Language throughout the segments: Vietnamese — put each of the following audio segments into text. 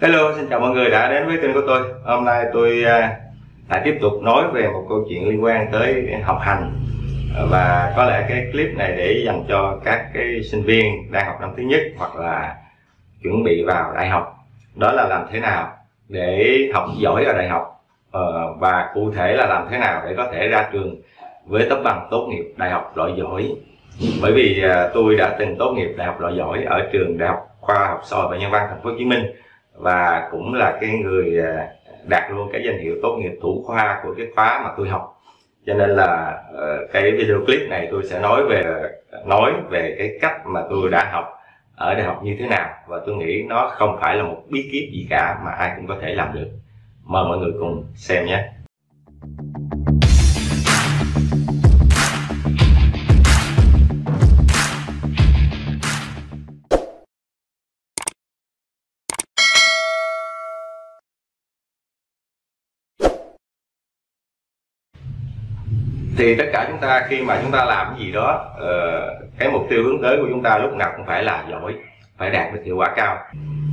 Hello, xin chào mọi người đã đến với kênh của tôi. Hôm nay tôi à, lại tiếp tục nói về một câu chuyện liên quan tới học hành và có lẽ cái clip này để dành cho các cái sinh viên đang học năm thứ nhất hoặc là chuẩn bị vào đại học. Đó là làm thế nào để học giỏi ở đại học ờ, và cụ thể là làm thế nào để có thể ra trường với tấm bằng tốt nghiệp đại học loại giỏi. Bởi vì à, tôi đã từng tốt nghiệp đại học loại giỏi ở trường Đại học Khoa học xã hội và Nhân văn Thành phố Hồ Chí Minh và cũng là cái người à, đạt luôn cái danh hiệu tốt nghiệp thủ khoa của cái khóa mà tôi học. Cho nên là ờ, cái video clip này tôi sẽ nói về nói về cái cách mà tôi đã học ở đại học như thế nào. Và tôi nghĩ nó không phải là một bí kíp gì cả mà ai cũng có thể làm được. Mời mọi người cùng xem nhé. Thì tất cả chúng ta khi mà chúng ta làm cái gì đó ờ, cái mục tiêu hướng tới của chúng ta lúc nào cũng phải là giỏi phải đạt được hiệu quả cao.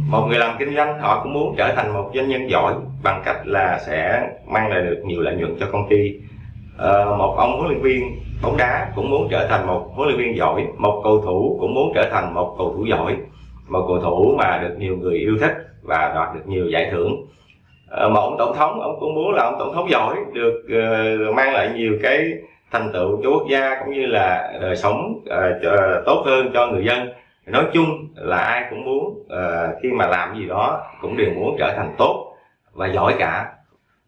Một người làm kinh doanh họ cũng muốn trở thành một doanh nhân giỏi bằng cách là sẽ mang lại được nhiều lợi nhuận cho công ty. À, một ông huấn luyện viên bóng đá cũng muốn trở thành một huấn luyện viên giỏi một cầu thủ cũng muốn trở thành một cầu thủ giỏi một cầu thủ mà được nhiều người yêu thích và đoạt được nhiều giải thưởng. Ờ, mà ông tổng thống, ông cũng muốn là ông tổng thống giỏi, được ờ, mang lại nhiều cái thành tựu cho quốc gia cũng như là đời sống ờ, tốt hơn cho người dân. Nói chung là ai cũng muốn khi mà làm gì đó cũng đều muốn trở thành tốt và giỏi cả.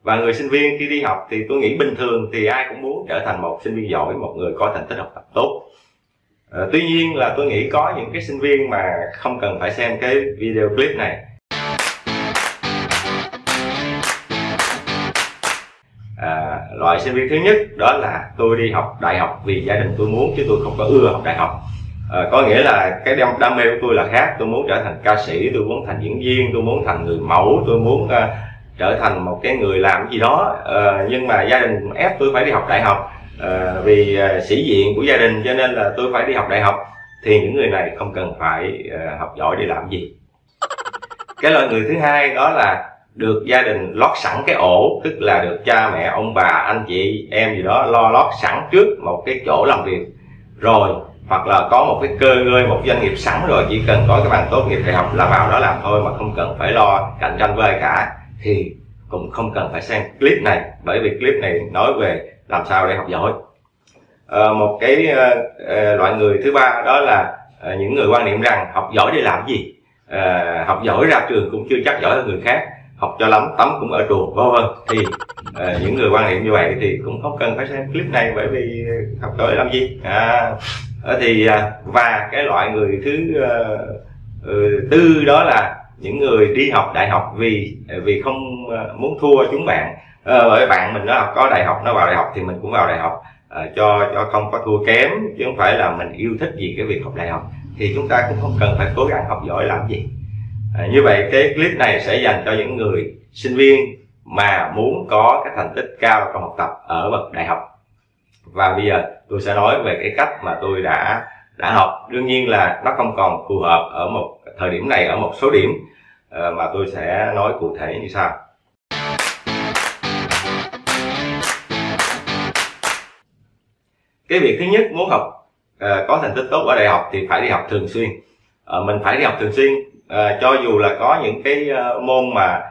Và người sinh viên khi đi học thì tôi nghĩ bình thường thì ai cũng muốn trở thành một sinh viên giỏi, một người có thành tích học tập tốt. Tuy nhiên là tôi nghĩ có những cái sinh viên mà không cần phải xem cái video clip này. Loại sinh viên thứ nhất đó là tôi đi học đại học vì gia đình tôi muốn chứ tôi không có ưa học đại học. À, có nghĩa là cái đam, đam mê của tôi là khác. Tôi muốn trở thành ca sĩ tôi muốn thành diễn viên tôi muốn thành người mẫu tôi muốn uh, trở thành một cái người làm cái gì đó. Uh, nhưng mà gia đình ép tôi phải đi học đại học uh, vì uh, sĩ diện của gia đình cho nên là tôi phải đi học đại học. Thì những người này không cần phải uh, học giỏi để làm gì. Cái loại người thứ hai đó là được gia đình lót sẵn cái ổ tức là được cha mẹ ông bà anh chị em gì đó lo lót sẵn trước một cái chỗ làm việc. Rồi hoặc là có một cái cơ ngơi một doanh nghiệp sẵn rồi chỉ cần có cái bằng tốt nghiệp đại học là vào đó làm thôi mà không cần phải lo cạnh tranh với ai cả thì cũng không cần phải xem clip này bởi vì clip này nói về làm sao để học giỏi. À, một cái à, loại người thứ ba đó là à, những người quan niệm rằng học giỏi để làm gì? À, học giỏi ra trường cũng chưa chắc giỏi hơn người khác học cho lắm tắm cũng ở chùa vân vân. Thì uh, những người quan niệm như vậy thì cũng không cần phải xem clip này bởi vì học tới làm gì. À, ờ, thì à, và cái loại người thứ uh, tư đó là những người đi học đại học vì vì không ờ, muốn thua chúng bạn. Ờ, bởi bạn mình nó học có đại học nó vào đại học thì mình cũng vào đại học Ờ, cho cho không có thua kém chứ không phải là mình yêu thích gì cái việc học đại học. Thì chúng ta cũng không cần phải cố gắng học giỏi làm gì. À, như vậy cái clip này sẽ dành cho những người sinh viên mà muốn có cái thành tích cao trong học tập ở bậc đại học. Và bây giờ tôi sẽ nói về cái cách mà tôi đã đã học. Đương nhiên là nó không còn phù hợp ở một thời điểm này ở một số điểm. Ờ, mà tôi sẽ nói cụ thể như sau. Cái việc thứ nhất muốn học ờ, có thành tích tốt ở đại học thì phải đi học thường xuyên. Ờ, mình phải đi học thường xuyên. À, cho dù là có những cái ờ, môn mà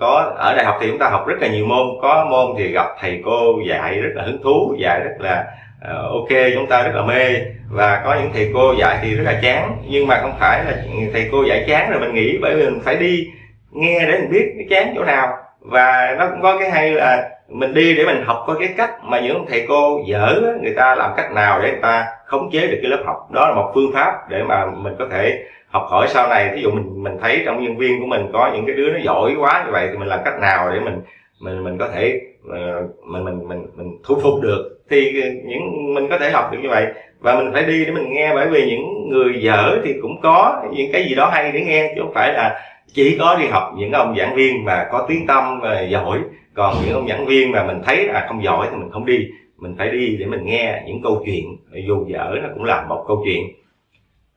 có ở đại học thì chúng ta học rất là nhiều môn có môn thì gặp thầy cô dạy rất là hứng thú dạy rất là ờ, ok chúng ta rất là mê. Và có những thầy cô dạy thì rất là chán nhưng mà không phải là thầy cô dạy chán rồi mình nghĩ bởi vì mình phải đi nghe để mình biết nó chán chỗ nào. Và nó cũng có cái hay là mình đi để mình học có cái cách mà những thầy cô dở, người ta làm cách nào để người ta khống chế được cái lớp học. Đó là một phương pháp để mà mình có thể học hỏi sau này. Thí dụ mình mình thấy trong nhân viên của mình có những cái đứa nó giỏi quá như vậy thì mình làm cách nào để mình mình mình có thể ờ, mình mình mình mình thu phục được. Thì những, mình có thể học được như vậy. Và mình phải đi để mình nghe bởi vì những người dở thì cũng có những cái gì đó hay để nghe, chứ không phải là chỉ có đi học những ông giảng viên mà có tiếng tâm và giỏi còn những ông giảng viên mà mình thấy là không giỏi thì mình không đi. Mình phải đi để mình nghe những câu chuyện. Dù dở nó cũng là một câu chuyện.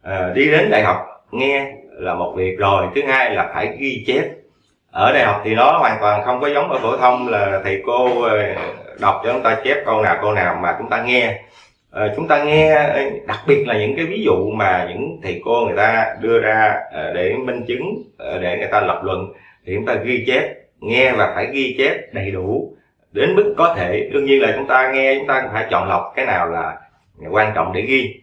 À, đi đến đại học nghe là một việc rồi. Thứ hai là phải ghi chép. Ở đại học thì nó hoàn toàn không có giống ở phổ thông là thầy cô ờ, đọc cho chúng ta chép câu nào câu nào mà chúng ta nghe. À, chúng ta nghe ờ, đặc biệt là những cái ví dụ mà những thầy cô người ta đưa ra để minh chứng để người ta lập luận thì chúng ta ghi chép nghe và phải ghi chép đầy đủ. Đến mức có thể đương nhiên là chúng ta nghe chúng ta phải chọn lọc cái nào là quan trọng để ghi.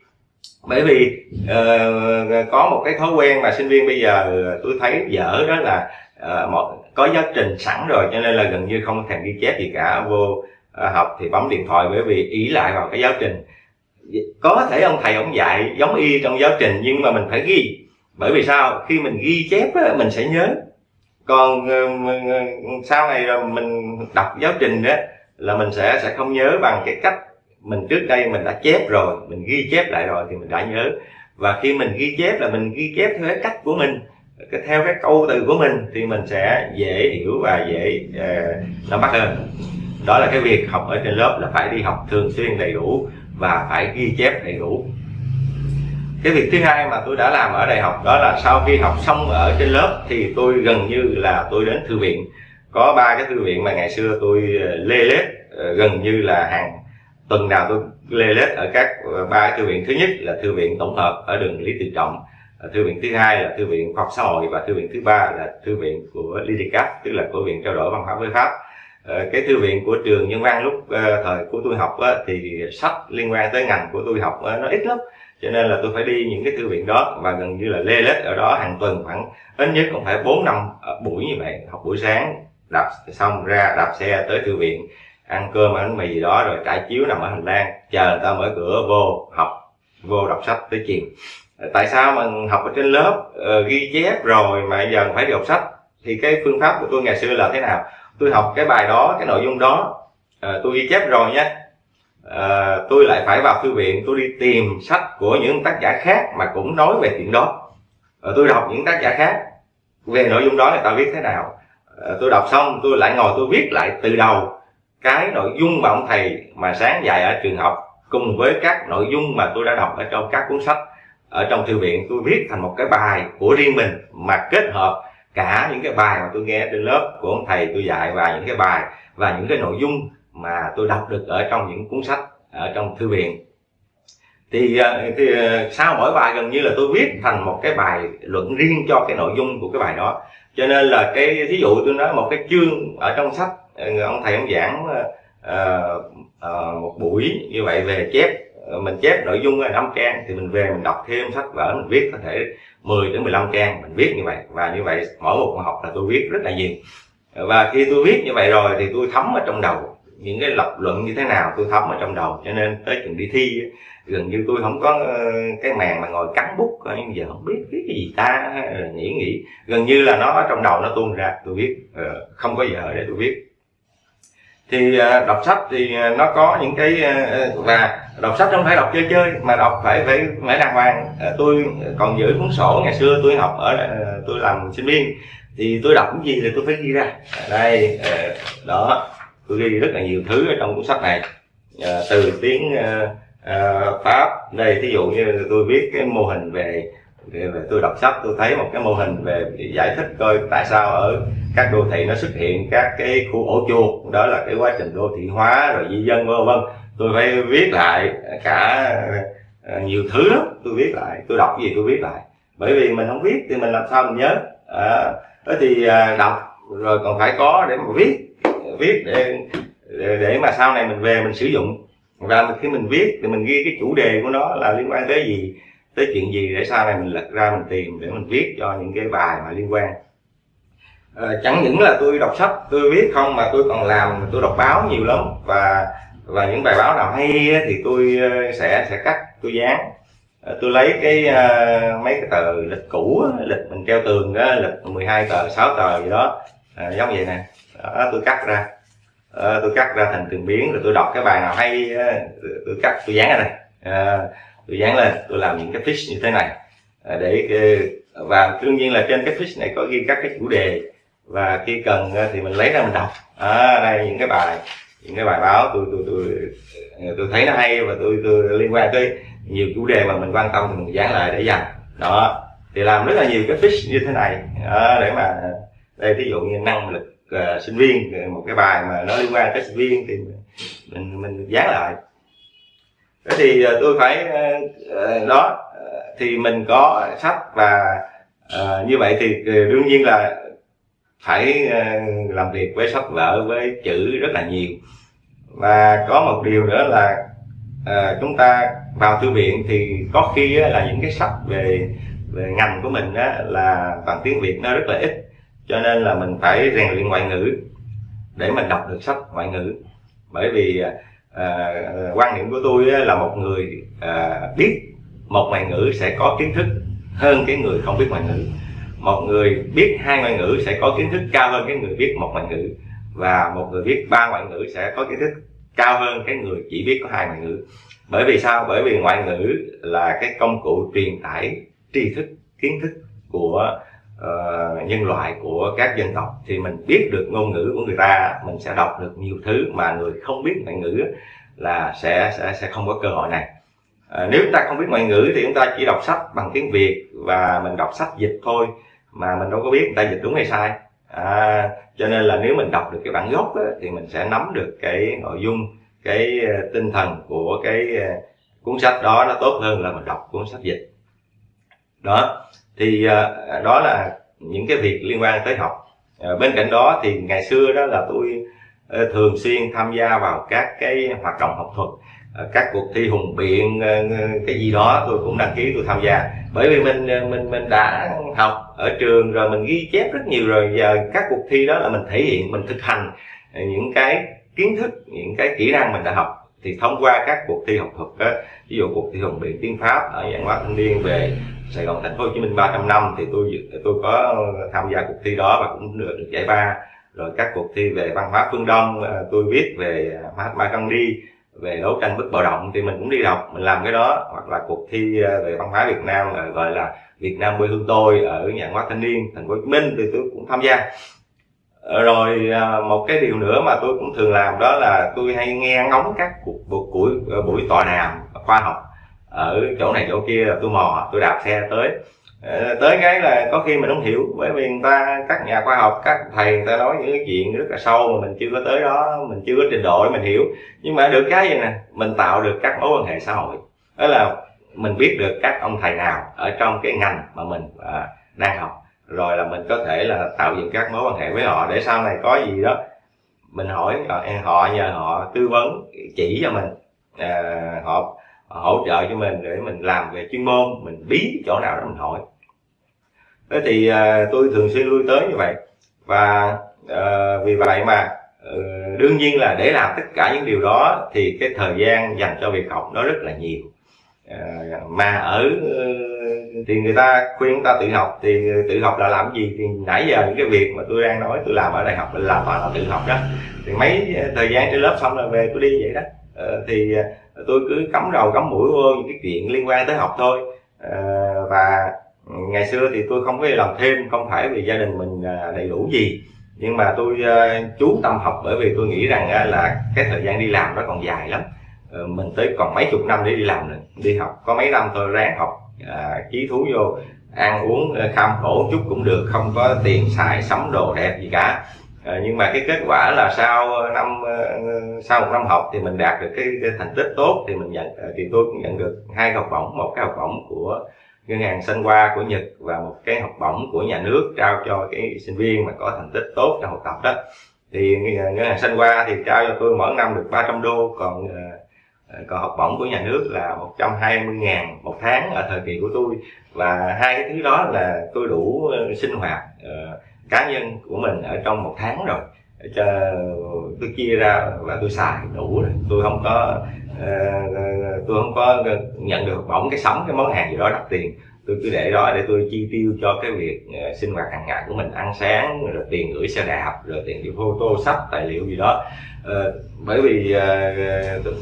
Bởi vì uh, có một cái thói quen mà sinh viên bây giờ ờ, tôi thấy dở đó là ờ, uh, một có giáo trình sẵn rồi cho nên là gần như không thèm ghi chép gì cả. Vô uh, học thì bấm điện thoại bởi vì ý lại vào cái giáo trình. Có thể ông thầy ông dạy giống y trong giáo trình nhưng mà mình phải ghi. Bởi vì sao? Khi mình ghi chép á, mình sẽ nhớ còn ờ, ờ, sau này là mình đọc giáo trình đó là mình sẽ sẽ không nhớ bằng cái cách mình trước đây mình đã chép rồi mình ghi chép lại rồi thì mình đã nhớ. Và khi mình ghi chép là mình ghi chép theo cái cách của mình theo cái câu từ của mình thì mình sẽ dễ hiểu và dễ uh, nắm bắt hơn. Đó là cái việc học ở trên lớp là phải đi học thường xuyên đầy đủ và phải ghi chép đầy đủ cái việc thứ hai mà tôi đã làm ở đại học đó là sau khi học xong ở trên lớp thì tôi gần như là tôi đến thư viện. Có ba cái thư viện mà ngày xưa tôi ờ, lê lết ờ, gần như là hàng tuần nào tôi lê lết ở các ờ, ba cái thư viện. Thứ nhất là thư viện tổng hợp ở đường lý tự trọng thư viện thứ hai là thư viện khoa học xã hội và thư viện thứ ba là thư viện của Lidicap tức là của viện trao đổi văn hóa với pháp. Cái thư viện của trường nhân văn lúc thời của tôi học thì sách liên quan tới ngành của tôi học nó ít lắm cho nên là tôi phải đi những cái thư viện đó và gần như là lê lết ở đó hàng tuần khoảng ít nhất cũng phải bốn năm ờ, buổi như vậy. Học buổi sáng đạp xong ra đạp xe tới thư viện ăn cơm ăn mì gì đó rồi trải chiếu nằm ở hành lang chờ người ta mở cửa vô học vô đọc sách tới chiều. Ờ, tại sao mà học ở trên lớp uh, ghi chép rồi mà giờ phải đi học sách? Thì cái phương pháp của tôi ngày xưa là thế nào? Tôi học cái bài đó cái nội dung đó uh, tôi ghi chép rồi nhé à, tôi lại phải vào thư viện tôi đi tìm sách của những tác giả khác mà cũng nói về chuyện đó. À, tôi đọc những tác giả khác về nội dung đó người ta viết thế nào. À, tôi đọc xong tôi lại ngồi tôi viết lại từ đầu cái nội dung mà ông thầy mà sáng dạy ở trường học cùng với các nội dung mà tôi đã đọc ở trong các cuốn sách ở trong thư viện. Tôi viết thành một cái bài của riêng mình mà kết hợp cả những cái bài mà tôi nghe trên lớp của ông thầy tôi dạy và những cái bài và những cái nội dung mà tôi đọc được ở trong những cuốn sách ở trong thư viện. Thì, ờ, thì ờ, sau mỗi bài gần như là tôi viết thành một cái bài luận riêng cho cái nội dung của cái bài đó. Cho nên là cái thí dụ tôi nói một cái chương ở trong sách ờ, ông thầy ông giảng uh, uh, một buổi như vậy về chép mình chép nội dung là năm trang thì mình về mình đọc thêm sách vở mình viết có thể 10 đến 15 trang mình viết như vậy. Và như vậy mỗi một học là tôi viết rất là nhiều. Và khi tôi viết như vậy rồi thì tôi thấm ở trong đầu những cái lập luận như thế nào tôi thấm ở trong đầu. Cho nên tới trường đi thi, gần như tôi không có ờ, cái màn mà ngồi cắn bút nhưng giờ không biết cái gì ta nghĩ nghĩ. Gần như là nó ở trong đầu nó tuôn ra, tôi biết ờ, không có giờ để tôi biết. Thì ờ, đọc sách thì nó có những cái và đọc sách không phải đọc chơi chơi, mà đọc phải phải phải đàng hoàng. Tôi còn giữ cuốn sổ, ngày xưa tôi học ở tôi làm sinh viên, thì tôi đọc cái gì thì tôi phải ghi ra. Đây đó tôi ghi rất là nhiều thứ ở trong cuốn sách này. À, từ tiếng à, à, pháp đây thí dụ như tôi viết cái mô hình về, về, về tôi đọc sách tôi thấy một cái mô hình về giải thích coi tại sao ở các đô thị nó xuất hiện các cái khu ổ chuột đó là cái quá trình đô thị hóa rồi di dân vân vân. Tôi phải viết lại cả nhiều thứ lắm tôi viết lại tôi đọc gì tôi viết lại. Bởi vì mình không viết thì mình làm sao mình nhớ. À, đó thì đọc rồi còn phải có để mà viết viết để, để để mà sau này mình về mình sử dụng. Và khi mình viết thì mình ghi cái chủ đề của nó là liên quan tới gì tới chuyện gì để sau này mình lật ra mình tìm để mình viết cho những cái bài mà liên quan. À, chẳng những là tôi đọc sách tôi viết không mà tôi còn làm tôi đọc báo nhiều lắm. Và và những bài báo nào hay thì tôi ờ, sẽ sẽ cắt tôi dán. Ờ, tôi lấy cái uh, mấy cái tờ lịch cũ lịch mình treo tường đó lịch 12 tờ 6 tờ gì đó. À, giống vậy nè đó, tôi cắt ra. À, tôi cắt ra thành từng biến rồi tôi đọc cái bài nào hay ờ, tôi cắt tôi dán ra này à, ờ, tôi dán lên tôi làm những cái fish như thế này. À, để và đương nhiên là trên cái fish này có ghi các cái chủ đề. Và khi cần thì mình lấy ra mình đọc. À, đây những cái bài những cái bài báo tôi tôi tôi tôi thấy nó hay và tôi tôi liên quan tới nhiều chủ đề mà mình quan tâm thì mình dán lại để dành. Đó thì làm rất là nhiều cái fish như thế này. Đó, để mà đây ví dụ như năng lực uh, sinh viên một cái bài mà nó liên quan tới sinh viên thì mình mình dán lại. Thế thì uh, tôi phải uh, đó uh, thì mình có sách và uh, như vậy thì uh, đương nhiên là phải uh, làm việc với sách vở với chữ rất là nhiều. Và có một điều nữa là uh, chúng ta vào thư viện thì có khi là những cái sách về về ngành của mình á, là bằng tiếng việt nó rất là ít cho nên là mình phải rèn luyện ngoại ngữ để mình đọc được sách ngoại ngữ. Bởi vì à, à quan điểm của tôi là một người à, biết một ngoại ngữ sẽ có kiến thức hơn cái người không biết ngoại ngữ. Một người biết hai ngoại ngữ sẽ có kiến thức cao hơn cái người biết một ngoại ngữ. Và một người biết ba ngoại ngữ sẽ có kiến thức cao hơn cái người chỉ biết có hai ngoại ngữ. Bởi vì sao? Bởi vì ngoại ngữ là cái công cụ truyền tải tri thức kiến thức của uh, nhân loại của các dân tộc thì mình biết được ngôn ngữ của người ta mình sẽ đọc được nhiều thứ mà người không biết ngoại ngữ là sẽ sẽ sẽ không có cơ hội này. À, nếu chúng ta không biết ngoại ngữ thì chúng ta chỉ đọc sách bằng tiếng việt và mình đọc sách dịch thôi mà mình đâu có biết người ta dịch đúng hay sai. À, cho nên là nếu mình đọc được cái bản gốc á, thì mình sẽ nắm được cái nội dung cái ờ, tinh thần của cái cuốn sách đó nó tốt hơn là mình đọc cuốn sách dịch. Đó thì uh, đó là những cái việc liên quan tới học. Uh, bên cạnh đó thì ngày xưa đó là tôi uh, thường xuyên tham gia vào các cái hoạt động học thuật. Uh, các cuộc thi hùng biện uh, cái gì đó tôi cũng đăng ký tôi tham gia. Bởi vì mình ờ, mình mình đã học ở trường rồi mình ghi chép rất nhiều rồi. Giờ các cuộc thi đó là mình thể hiện mình thực hành những cái kiến thức những cái kỹ năng mình đã học. Thì thông qua các cuộc thi học thuật đó, ví dụ cuộc thi hùng biện tiếng pháp ở dạng hóa thanh niên về Sài Gòn, Thành phố Hồ Chí Minh 300 năm, thì tôi tôi có tham gia cuộc thi đó và cũng được được giải ba. Rồi các cuộc thi về văn hóa phương Đông ờ, tôi viết về Mahatma Gandhi, về đấu tranh bất bạo động, thì mình cũng đi đọc, mình làm cái đó. Hoặc là cuộc thi ờ, về văn hóa Việt Nam ờ, gọi là Việt Nam quê hương tôi ở nhà hóa thanh niên, thành phố Hồ Chí Minh, thì tôi cũng tham gia. Rồi một cái điều nữa mà tôi cũng thường làm đó là tôi hay nghe ngóng các cuộc buổi buổi tọa đàm khoa học ở chỗ này chỗ kia là tôi mò tôi đạp xe tới. Ờ, tới cái là có khi mình không hiểu bởi vì người ta các nhà khoa học các thầy người ta nói những cái chuyện rất là sâu mà mình chưa có tới đó mình chưa có trình độ để mình hiểu. Nhưng mà được cái gì nè mình tạo được các mối quan hệ xã hội. Đó là mình biết được các ông thầy nào ở trong cái ngành mà mình à, đang học. Rồi là mình có thể là tạo dựng các mối quan hệ với họ để sau này có gì đó mình hỏi ờ, họ nhờ họ tư vấn chỉ cho mình. À, họ hỗ trợ cho mình để mình làm về chuyên môn mình bí chỗ nào đó mình hỏi. Thế thì à, tôi thường xuyên lui tới như vậy. Và à, vì vậy mà à, đương nhiên là để làm tất cả những điều đó thì cái thời gian dành cho việc học nó rất là nhiều. À, mà ở ừ, thì người ta khuyên chúng ta tự học thì tự học là làm gì? Thì nãy giờ những cái việc mà tôi đang nói tôi làm ở đại học là toàn là tự học đó. Thì mấy à, thời gian trên lớp xong là về tôi đi vậy đó. Ờ, à, thì tôi cứ cắm đầu cắm mũi vô những cái chuyện liên quan tới học thôi. À, và ngày xưa thì tôi không có làm thêm không phải vì gia đình mình à, đầy đủ gì. Nhưng mà tôi ờ, chú tâm học bởi vì tôi nghĩ rằng à, là cái thời gian đi làm nó còn dài lắm. Ờ, mình tới còn mấy chục năm để đi làm nữa đi học. Có mấy năm tôi ráng học à, chí thú vô ăn uống kham khổ chút cũng được không có tiền xài sắm đồ đẹp gì cả à, nhưng mà cái kết quả là sau ờ, năm ờ, sau một năm học thì mình đạt được cái, cái thành tích tốt thì mình nhận thì tôi cũng nhận được hai học bổng một cái học bổng của ngân hàng sinh qua của nhật và một cái học bổng của nhà nước trao cho cái sinh viên mà có thành tích tốt trong học tập đó. Thì ngân hàng sinh qua thì trao cho tôi mỗi năm được 300 đô còn Ờ, còn học bổng của nhà nước là 120 ngàn một tháng ở thời kỳ của tôi. Và hai cái thứ đó là tôi đủ ờ, sinh hoạt uh, cá nhân của mình ở trong một tháng rồi. Cho tôi chia ra và tôi xài đủ rồi. Tôi không có uh, tôi không có nhận được học bổng cái sống cái món hàng gì đó đắt tiền tôi cứ để đó để tôi chi tiêu cho cái việc uh, sinh hoạt hàng ngày của mình ăn sáng rồi tiền gửi xe đạp rồi tiền đi photo sách tài liệu gì đó. Uh, bởi vì uh, tôi,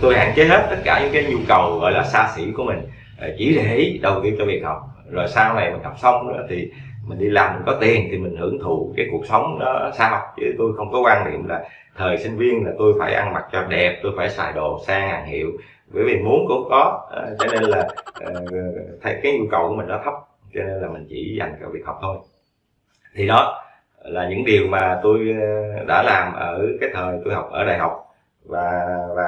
tôi hạn chế hết tất cả những cái nhu cầu gọi là xa xỉ của mình. Uh, chỉ để đầu tư cho việc học rồi sau này mình học xong nữa thì mình đi làm mình có tiền thì mình hưởng thụ cái cuộc sống đó sao chứ tôi không có quan niệm là thời sinh viên là tôi phải ăn mặc cho đẹp tôi phải xài đồ sang hàng hiệu bởi vì muốn cũng có à, cho nên là à, thấy cái nhu cầu của mình nó thấp cho nên là mình chỉ dành cho việc học thôi. Thì đó là những điều mà tôi à, đã làm ở cái thời tôi học ở đại học. Và và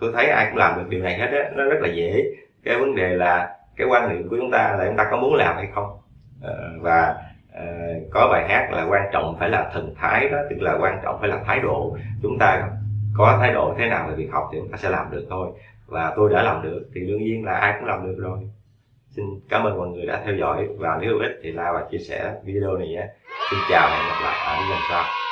tôi thấy ai cũng làm được điều này hết á nó rất là dễ. Cái vấn đề là cái quan niệm của chúng ta là chúng ta có muốn làm hay không? Ờ, và ờ, có bài hát là quan trọng phải là thần thái đó tức là quan trọng phải là thái độ chúng ta có thái độ thế nào về việc học thì chúng ta sẽ làm được thôi. Và tôi đã làm được thì đương nhiên là ai cũng làm được rồi. Xin cảm ơn mọi người đã theo dõi. Và nếu hữu ích thì like và chia sẻ video này nhé. Xin chào và hẹn gặp lại ở video sau.